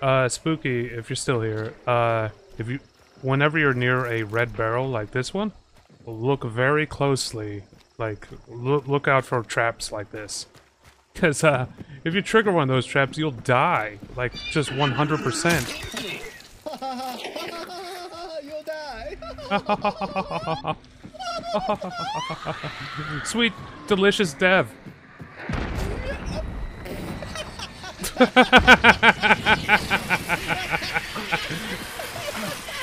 Uh, Spooky, if you're still here, uh, if you, whenever you're near a red barrel like this one, look very closely. Like, look, look out for traps like this. Because, uh, if you trigger one of those traps, you'll die. Like, just 100%. You'll die. Sweet, delicious death. ハハハハ!